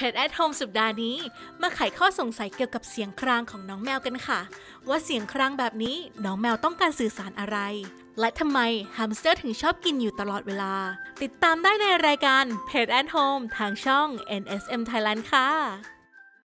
Pet@Home สัปดาห์นี้ มาไขข้อสงสัยเกี่ยวกับเสียงครางของน้องแมวกันค่ะ ว่าเสียงครางแบบนี้น้องแมวต้องการสื่อสารอะไร และทำไมแฮมสเตอร์ถึงชอบกินอยู่ตลอดเวลา ติดตามได้ในรายการ Pet@Home ทางช่อง NSM Thailand ค่ะ